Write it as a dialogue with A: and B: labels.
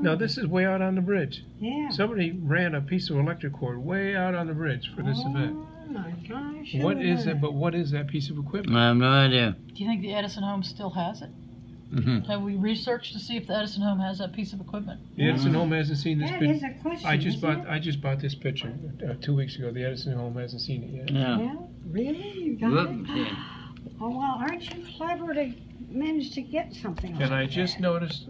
A: Now this is way out on the bridge.
B: Yeah.
A: Somebody ran a piece of electric cord way out on the bridge for this oh, event.
B: Oh my gosh.
A: What is it? But what is that piece of equipment?
C: I have no idea.
D: Do you think the Edison home still has it?
C: Mhm.
D: Have we researched to see if the Edison home has that piece of equipment?
A: The Edison mm-hmm. Home hasn't seen this
B: That
A: picture.
B: a question.
A: I just bought.
B: it?
A: I just bought this picture uh, two weeks ago. The Edison Home hasn't seen it yet.
C: Yeah.
B: Yeah, really? You got
C: Look,
B: it?
C: yeah.
B: Oh, well, aren't you clever to manage to get something like
A: I just
B: that?
A: noticed